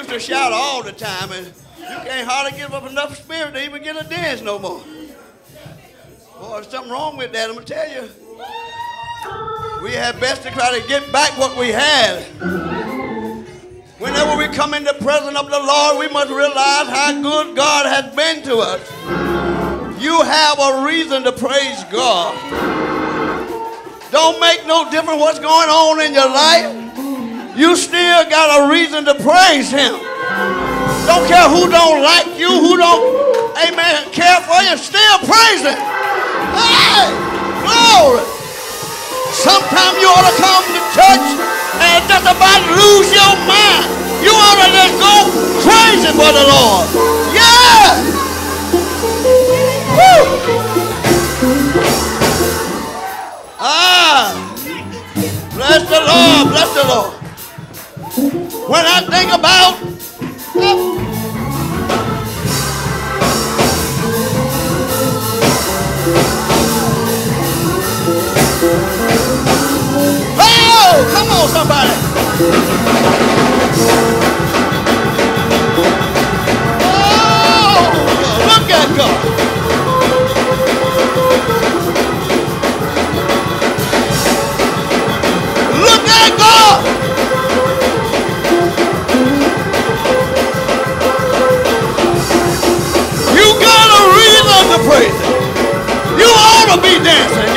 used to shout all the time, and you can't hardly give up enough spirit to even get a dance no more. Boy, there's something wrong with that, I'm going to tell you. We had best to try to get back what we had. Whenever we come in the presence of the Lord, we must realize how good God has been to us. You have a reason to praise God. Don't make no difference what's going on in your life. You still got a reason to praise Him. Don't care who don't like you, who don't, amen, care for you, still praise Him. Hey, glory. Sometimes you ought to come to church and just about lose your mind. You ought to just go crazy for the Lord. Yeah. Woo. Ah. Bless the Lord. Bless the Lord. When I think about Oh, come on, somebody. dancing.